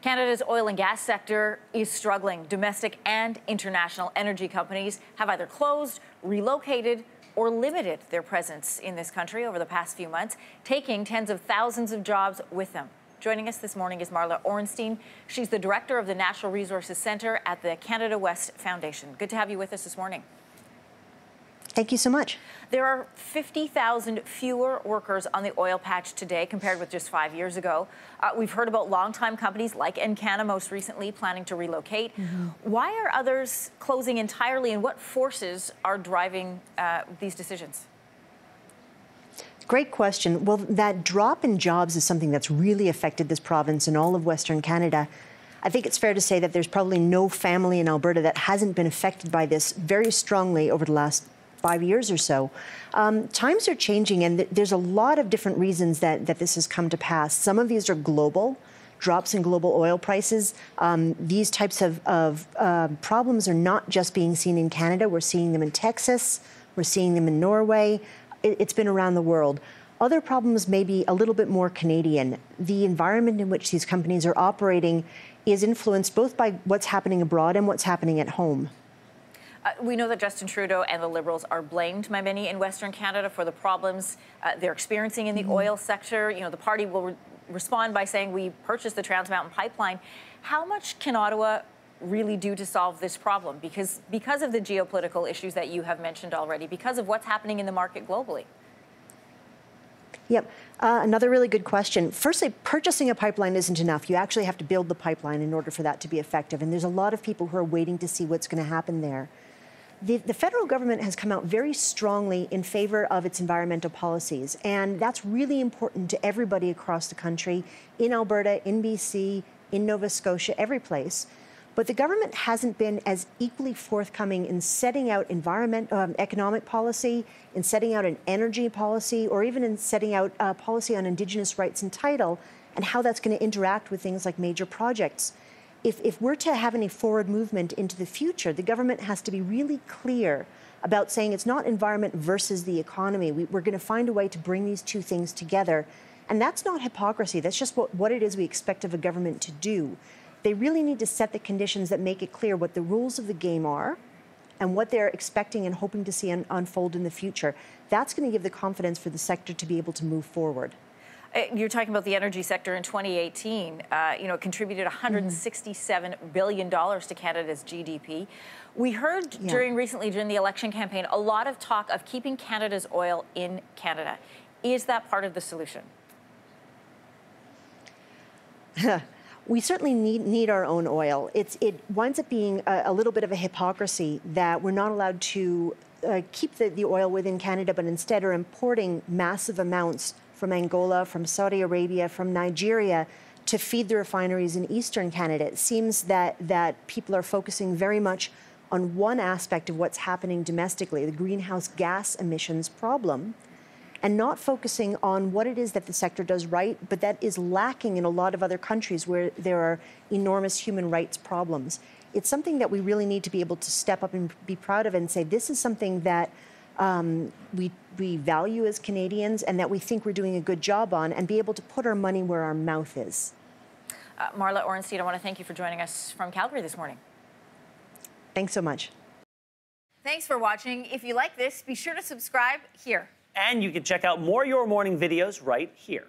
Canada's oil and gas sector is struggling. Domestic and international energy companies have either closed, relocated, or limited their presence in this country over the past few months, taking tens of thousands of jobs with them. Joining us this morning is Marla Orenstein. She's the director of the Natural Resources Centre at the Canada West Foundation. Good to have you with us this morning. Thank you so much. There are 50,000 fewer workers on the oil patch today compared with just five years ago. Uh, we've heard about longtime companies like Encana most recently planning to relocate. Mm -hmm. Why are others closing entirely, and what forces are driving uh, these decisions? Great question. Well, that drop in jobs is something that's really affected this province and all of Western Canada. I think it's fair to say that there's probably no family in Alberta that hasn't been affected by this very strongly over the last five years or so. Um, times are changing, and th there's a lot of different reasons that, that this has come to pass. Some of these are global. Drops in global oil prices. Um, these types of, of uh, problems are not just being seen in Canada. We're seeing them in Texas. We're seeing them in Norway. It, it's been around the world. Other problems may be a little bit more Canadian. The environment in which these companies are operating is influenced both by what's happening abroad and what's happening at home. Uh, we know that Justin Trudeau and the Liberals are blamed by many in Western Canada for the problems uh, they're experiencing in the mm -hmm. oil sector. You know, the party will re respond by saying we purchased the Trans Mountain pipeline. How much can Ottawa really do to solve this problem? Because because of the geopolitical issues that you have mentioned already, because of what's happening in the market globally. Yep. Uh, another really good question. Firstly, purchasing a pipeline isn't enough. You actually have to build the pipeline in order for that to be effective. And there's a lot of people who are waiting to see what's going to happen there. The, the, federal government has come out very strongly in favor of its environmental policies, and that's really important to everybody across the country, in Alberta, in BC, in Nova Scotia, every place. But the government hasn't been as equally forthcoming in setting out environment, um, economic policy, in setting out an energy policy, or even in setting out a policy on Indigenous rights and title, and how that's going to interact with things like major projects if, if we're to have any forward movement into the future, the government has to be really clear about saying it's not environment versus the economy. We, are going to find a way to bring these two things together. And that's not hypocrisy. That's just what, what it is we expect of a government to do. They really need to set the conditions that make it clear what the rules of the game are and what they're expecting and hoping to see un unfold in the future. That's going to give the confidence for the sector to be able to move forward. Uh, you're talking about the energy sector in 2018. Uh, you know, it contributed 167 mm-hmm. billion dollars to Canada's GDP. We heard yeah. during recently during the election campaign a lot of talk of keeping Canada's oil in Canada. Is that part of the solution? we certainly need, need our own oil. It's, it winds up being a, a little bit of a hypocrisy that we're not allowed to uh, keep the, the oil within Canada, but instead are importing massive amounts from Angola, from Saudi Arabia, from Nigeria to feed the refineries in eastern Canada. It seems that, that people are focusing very much on one aspect of what's happening domestically, the greenhouse gas emissions problem, and not focusing on what it is that the sector does right, but that is lacking in a lot of other countries where there are enormous human rights problems. It's something that we really need to be able to step up and be proud of and say, this is something that um, we, we value as Canadians and that we think we're doing a good job on and be able to put our money where our mouth is. Uh, Marla Orenstein, I want to thank you for joining us from Calgary this morning. Thanks so much. Thanks for watching. If you like this, be sure to subscribe here. And you can check out more Your Morning videos right here.